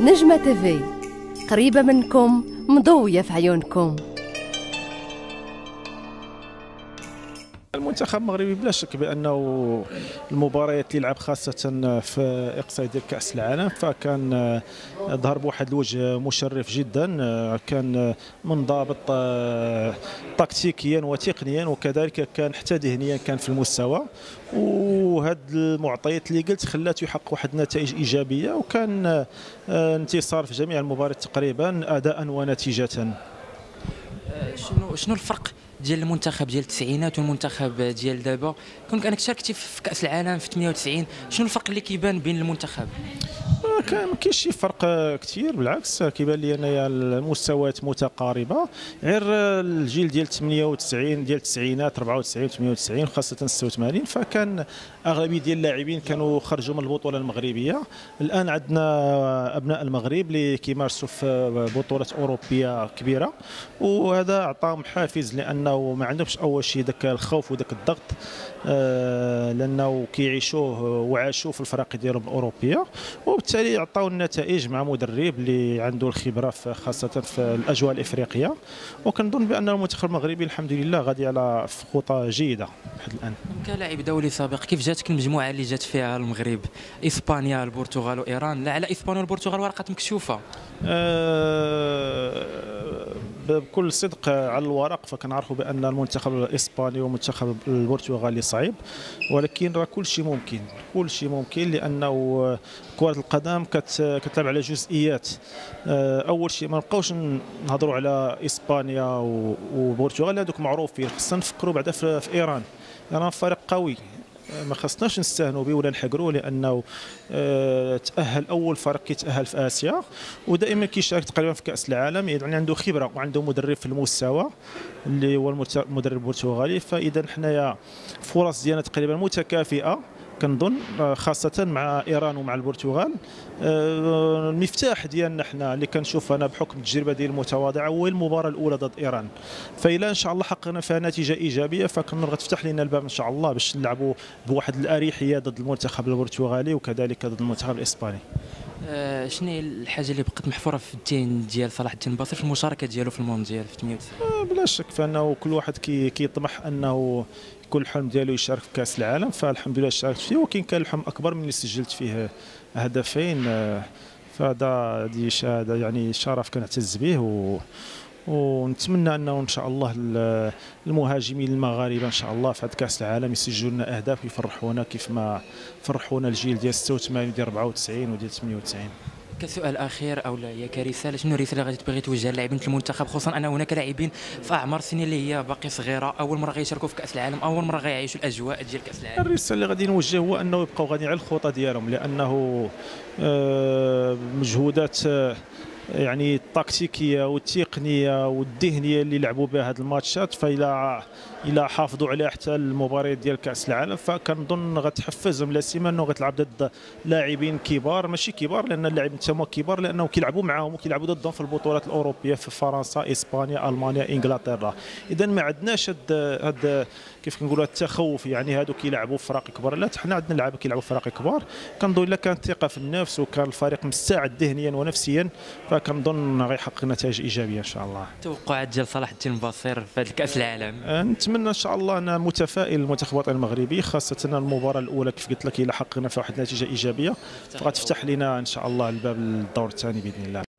نجمة تيفي. قريبة منكم مضوية في عيونكم. المنتخب المغربي بلا شك بأنه المباريات اللي لعب خاصة في إقصاء ديال كأس العالم فكان ظهر بواحد الوجه مشرف جدا كان منضبط تكتيكيا وتقنيا وكذلك كان حتى ذهنيا كان في المستوى. وهاد المعطيات اللي قلت خلاته يحقق واحد النتائج إيجابية وكان انتصار في جميع المباريات تقريبا اداء ونتيجه. شنو شنو الفرق ديال المنتخب ديال التسعينات والمنتخب ديال دابا كونك انك شاركتي في كأس العالم في 98 شنو الفرق اللي كيبان بين المنتخب؟ كان ما كاينش شي فرق كثير بالعكس كيبان لي أنايا المستويات متقاربة. غير الجيل ديال 98 ديال التسعينات 94 98 خاصة 86 فكان أغلبية ديال اللاعبين كانوا خرجوا من البطولة المغربية. الآن عندنا أبناء المغرب اللي كيمارسوا في بطولات أوروبية كبيرة. وهذا عطاهم حافز لأنه ما عندهمش أول شيء ذاك الخوف وذاك الضغط آه، لأنه كيعيشوه وعاشوه في الفرق ديالهم الأوروبية. وبالتالي عطاو النتائج مع مدرب اللي عنده الخبرة في خاصة في الأجواء الإفريقية. وكنظن بأن المنتخب المغربي الحمد لله غادي على خطى جيدة لحد الآن. كلاعب دولي سابق كيف جاتك المجموعة اللي جات فيها المغرب؟ إسبانيا البرتغال وإيران. لا على إسبانيا والبرتغال ورقة مكشوفة. أه بكل صدق على الورق فكنعرفوا بأن المنتخب الإسباني والمنتخب البرتغالي صعيب ولكن راه كل شيء ممكن كل شيء ممكن لأنه كرة القدم كتلعب على جزئيات. آه، أول شيء ما نبقاوش نهضروا على إسبانيا والبرتغال هذوك معروفين خصنا نفكروا بعدا في إيران. إيران فريق قوي. ما خصناش نستهنوا به ولا نحقروه لأنه آه، تأهل أول فريق كيتأهل في آسيا ودائما كيشارك تقريبا في كأس العالم يعني عنده خبرة وعنده مدرب في المستوى اللي هو المدرب البرتغالي فاذا حنايا فرص ديالنا تقريبا متكافئة. كنظن آه، خاصة مع إيران ومع البرتغال. آه، المفتاح ديالنا حنا اللي كنشوف أنا بحكم التجربة ديالي المتواضعة هو المباراة الأولى ضد إيران. فإلا إن شاء الله حققنا فيها نتيجة إيجابية فكنظن غتفتح لنا الباب إن شاء الله باش نلعبوا بواحد الأريحية ضد المنتخب البرتغالي وكذلك ضد المنتخب الإسباني. آه شنو هي الحاجة اللي بقت محفورة في الدين ديال صلاح الدين الباصري في المشاركة ديالو في المونديال في 98 آه بلا شك فإنه كل واحد كي كيطمح إنه يكون الحلم ديالو يشارك في كاس العالم فالحمد لله شاركت فيه ولكن كان الحلم أكبر من اللي سجلت فيه هدفين. فهذا هذه شهاده يعني شرف كنعتز به و ونتمنى أنه إن شاء الله المهاجمين المغاربة إن شاء الله في هذا كاس العالم يسجلوا لنا أهداف ويفرحونا كيف ما فرحونا الجيل ديال 86 ديال 94 وديال 98 كسؤال أخير أو لا هي كرسالة شنو الرساله غادي تبغي توجهها للاعبين المنتخب خصوصا أن هناك لاعبين في أعمار سنين اللي هي باقي صغيرة أول مرة غيشاركوا في كأس العالم أول مرة غيعيشوا الأجواء ديال كأس العالم. الرسالة اللي غادي نوجه هو أنه يبقاو غاديين على الخطى ديالهم لأنه آه، مجهودات آه، يعني التكتيكية والتقنية والذهنية اللي لعبوا بها هذه الماتشات فإلى إلى حافظوا عليها حتى المباريات ديال كأس العالم. فكنظن غتحفزهم لا سيما إنه غتلعب ضد لاعبين كبار ماشي كبار لأن اللاعبين تما كبار لأنه كيلعبوا معاهم وكيلعبوا ضدهم في البطولات الأوروبية في فرنسا إسبانيا ألمانيا إنجلترا. اذا ما عندناش هاد هاد كيف كنقولوا التخوف يعني هادو كيلعبوا فرق كبار. لا حنا عندنا لعابة كيلعبوا فرق كبار. كنظن إلا كانت ثقة في النفس وكان الفريق مستعد ذهنيا ونفسيا فكنظن غيحقق نتائج إيجابية إن شاء الله؟ توقعات ديال صلاح الدين بصير في كاس العالم. أه، نتمنى إن شاء الله أنا متفائل المنتخب الوطني المغربي خاصة المباراة الأولى كيف قلت لك الا حققنا فيها واحد النتيجة إيجابية. فغتفتح لنا إن شاء الله الباب للدور الثاني بإذن الله.